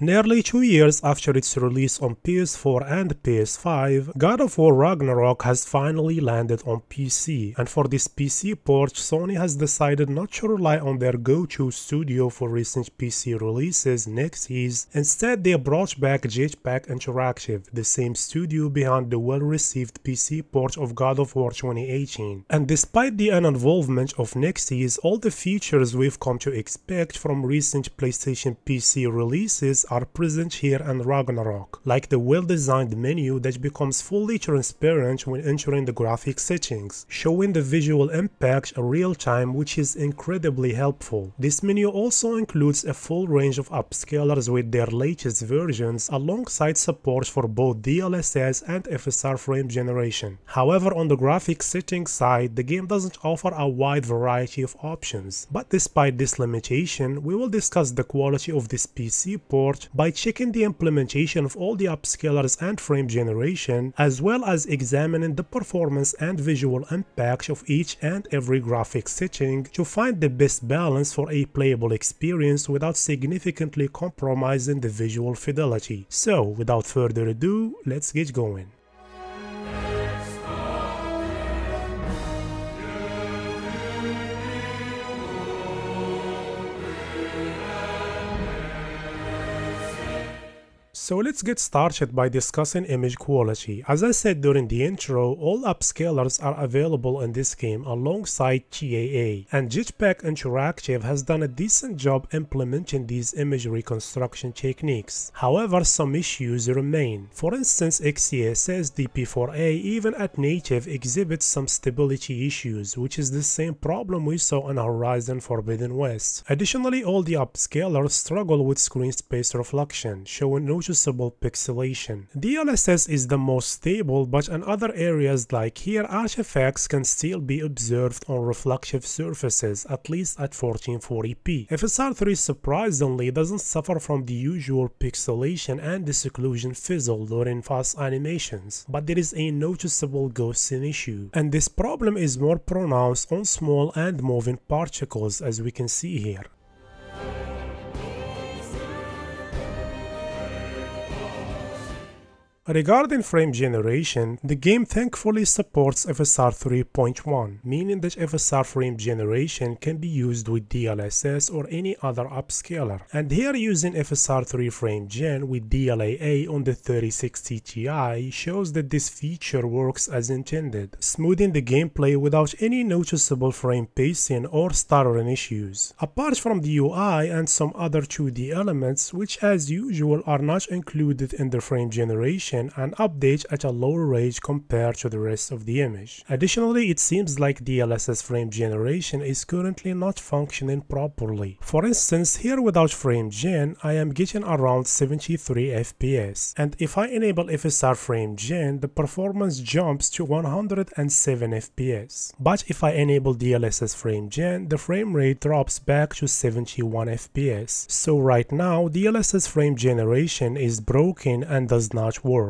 Nearly two years after its release on PS4 and PS5, God of War Ragnarok has finally landed on PC, and for this PC port, Sony has decided not to rely on their go-to studio for recent PC releases, Nixxes. Instead, they brought back Jetpack Interactive, the same studio behind the well-received PC port of God of War 2018. And despite the uninvolvement of Nixxes, all the features we've come to expect from recent PlayStation PC releases are present here in Ragnarok, like the well-designed menu that becomes fully transparent when entering the graphic settings, showing the visual impact in real time which is incredibly helpful. This menu also includes a full range of upscalers with their latest versions alongside support for both DLSS and FSR frame generation. However, on the graphic settings side, the game doesn't offer a wide variety of options. But despite this limitation, we will discuss the quality of this PC port by checking the implementation of all the upscalers and frame generation, as well as examining the performance and visual impact of each and every graphic setting to find the best balance for a playable experience without significantly compromising the visual fidelity. So, without further ado, let's get going. So let's get started by discussing image quality. As I said during the intro, all upscalers are available in this game alongside TAA, and Jetpack Interactive has done a decent job implementing these image reconstruction techniques. However, some issues remain. For instance, XeSS DP4A even at native exhibits some stability issues, which is the same problem we saw on Horizon Forbidden West. Additionally, all the upscalers struggle with screen space reflection, showing noticeable noticeable pixelation. DLSS is the most stable, but in other areas like here, artifacts can still be observed on reflective surfaces, at least at 1440p. FSR3 surprisingly doesn't suffer from the usual pixelation and disocclusion fizzle during fast animations, but there is a noticeable ghosting issue, and this problem is more pronounced on small and moving particles as we can see here. Regarding frame generation, the game thankfully supports FSR 3.1, meaning that FSR frame generation can be used with DLSS or any other upscaler. And here using FSR 3 frame gen with DLAA on the 3060 Ti shows that this feature works as intended, smoothing the gameplay without any noticeable frame pacing or stuttering issues. Apart from the UI and some other 2D elements which as usual are not included in the frame generation and update at a lower rate compared to the rest of the image. Additionally, it seems like DLSS frame generation is currently not functioning properly. For instance, here without frame gen, I am getting around 73 FPS, and if I enable FSR frame gen, the performance jumps to 107 FPS. But if I enable DLSS frame gen, the frame rate drops back to 71 FPS. So right now, DLSS frame generation is broken and does not work.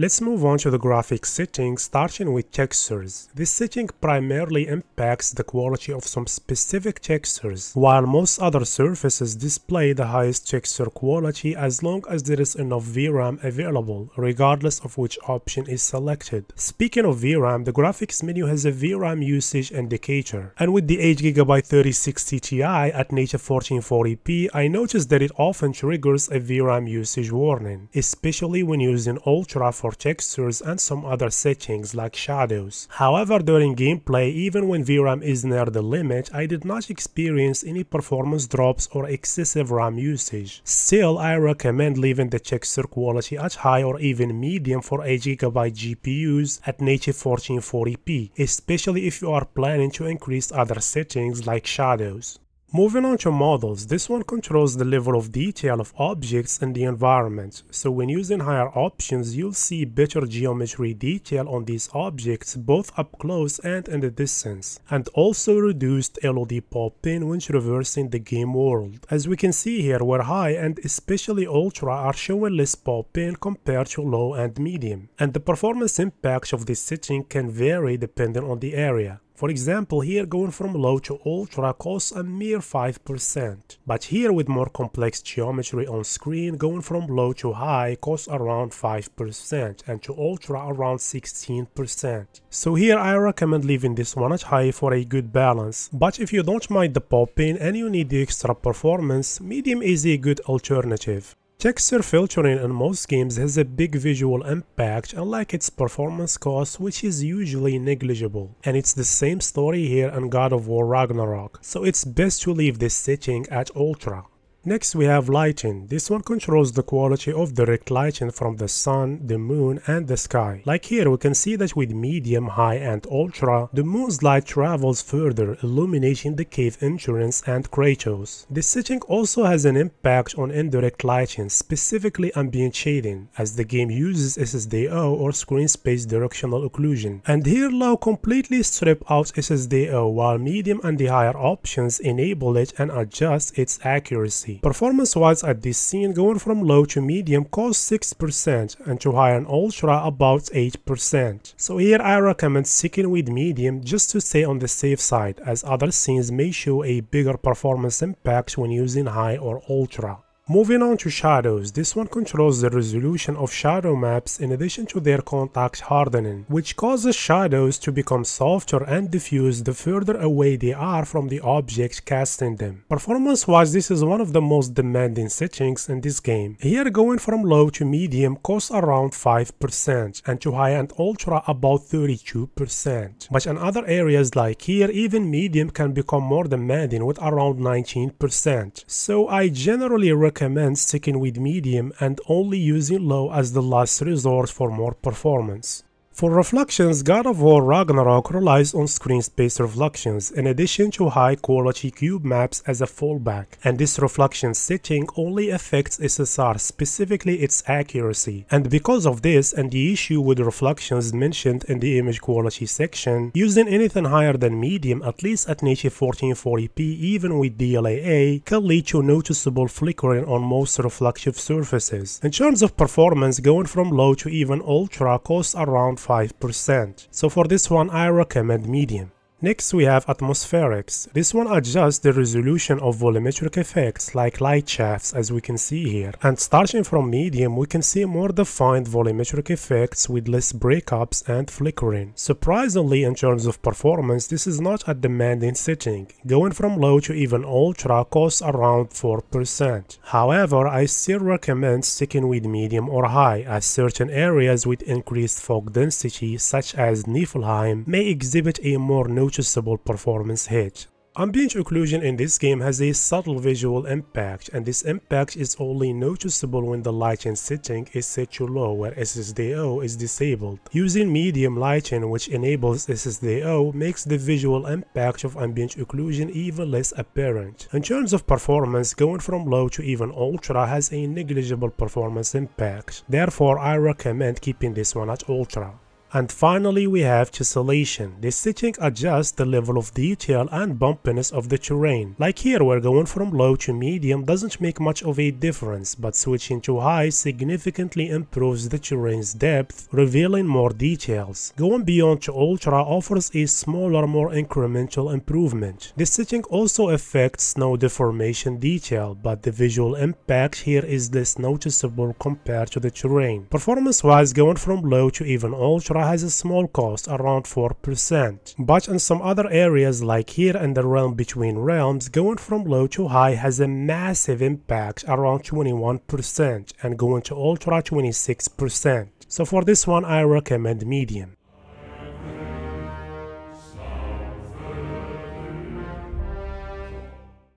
Let's move on to the graphics settings starting with textures. This setting primarily impacts the quality of some specific textures, while most other surfaces display the highest texture quality as long as there is enough VRAM available, regardless of which option is selected. Speaking of VRAM, the graphics menu has a VRAM usage indicator, and with the 8GB 3060 Ti at native 1440p, I noticed that it often triggers a VRAM usage warning, especially when using Ultra for for textures and some other settings like shadows. However, during gameplay, even when VRAM is near the limit, I did not experience any performance drops or excessive RAM usage. Still, I recommend leaving the texture quality at high or even medium for 8GB GPUs at native 1440p, especially if you are planning to increase other settings like shadows. Moving on to models, this one controls the level of detail of objects in the environment, so when using higher options you'll see better geometry detail on these objects both up close and in the distance, and also reduced LOD pop-in when traversing the game world. As we can see here where high and especially ultra are showing less pop-in compared to low and medium, and the performance impact of this setting can vary depending on the area. For example, here going from low to ultra costs a mere 5%, but here with more complex geometry on screen, going from low to high costs around 5% and to ultra around 16%. So here I recommend leaving this one at high for a good balance, but if you don't mind the popping and you need the extra performance, medium is a good alternative. Texture filtering in most games has a big visual impact unlike its performance cost which is usually negligible. And it's the same story here in God of War Ragnarok, so it's best to leave this setting at Ultra. Next we have lighting. This one controls the quality of direct lighting from the sun, the moon and the sky. Like here we can see that with medium, high and ultra, the moon's light travels further illuminating the cave entrance and Kratos. This setting also has an impact on indirect lighting, specifically ambient shading, as the game uses SSDO or screen space directional occlusion. And here low completely strip out SSDO while medium and the higher options enable it and adjust its accuracy. Performance-wise at this scene going from low to medium costs 6% and to high and ultra about 8%. So here I recommend sticking with medium just to stay on the safe side as other scenes may show a bigger performance impact when using high or ultra. Moving on to shadows, this one controls the resolution of shadow maps in addition to their contact hardening, which causes shadows to become softer and diffuse the further away they are from the object casting them. Performance wise this is one of the most demanding settings in this game. Here going from low to medium costs around 5% and to high and ultra about 32%. But in other areas like here even medium can become more demanding with around 19%. So I generally recommend recommend sticking with medium and only using low as the last resort for more performance. For reflections, God of War Ragnarok relies on screen space reflections in addition to high quality cube maps as a fallback, and this reflection setting only affects SSR, specifically its accuracy. And because of this and the issue with reflections mentioned in the image quality section, using anything higher than medium at least at native 1440p even with DLAA can lead to noticeable flickering on most reflective surfaces. In terms of performance, going from low to even ultra costs around 5%. So for this one I recommend medium. Next we have atmospherics. This one adjusts the resolution of volumetric effects like light shafts as we can see here. And starting from medium we can see more defined volumetric effects with less breakups and flickering. Surprisingly in terms of performance this is not a demanding setting. Going from low to even ultra costs around 4%. However I still recommend sticking with medium or high as certain areas with increased fog density such as Niflheim may exhibit a more noticeable performance hit. Ambient occlusion in this game has a subtle visual impact and this impact is only noticeable when the lighting setting is set to low where SSDO is disabled. Using medium lighting which enables SSDO makes the visual impact of ambient occlusion even less apparent. In terms of performance, going from low to even ultra has a negligible performance impact. Therefore, I recommend keeping this one at ultra. And finally we have tessellation. This setting adjusts the level of detail and bumpiness of the terrain. Like here we're going from low to medium doesn't make much of a difference but switching to high significantly improves the terrain's depth revealing more details. Going beyond to ultra offers a smaller more incremental improvement. This setting also affects snow deformation detail but the visual impact here is less noticeable compared to the terrain. Performance wise going from low to even ultra has a small cost around 4%, but in some other areas like here in the realm between realms, going from low to high has a massive impact around 21% and going to ultra 26%. So for this one I recommend medium.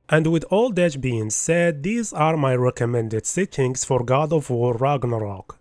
And with all that being said, these are my recommended settings for God of War Ragnarok.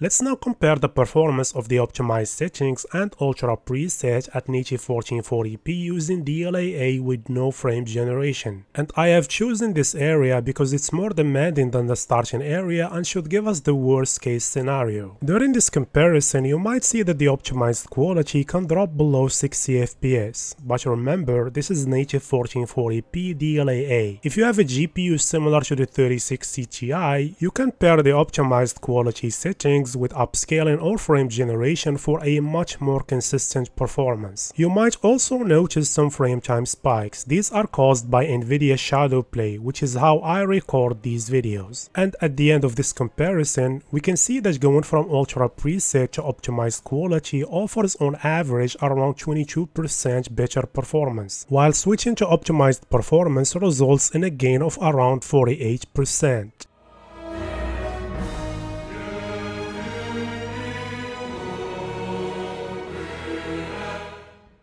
Let's now compare the performance of the optimized settings and ultra preset at native 1440p using DLAA with no frame generation. And I have chosen this area because it's more demanding than the starting area and should give us the worst case scenario. During this comparison, you might see that the optimized quality can drop below 60 FPS, but remember this is native 1440p DLAA. If you have a GPU similar to the 3060 Ti, you can pair the optimized quality settings with upscaling or frame generation for a much more consistent performance. You might also notice some frame time spikes. These are caused by Nvidia Shadow Play, which is how I record these videos. And at the end of this comparison, we can see that going from ultra preset to optimized quality offers on average around 22% better performance, while switching to optimized performance results in a gain of around 48%.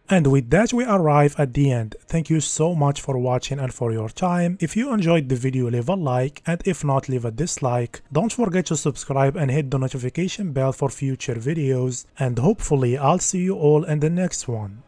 And with that we arrive at the end. Thank you so much for watching and for your time. If you enjoyed the video leave a like and if not leave a dislike. Don't forget to subscribe and hit the notification bell for future videos and hopefully I'll see you all in the next one.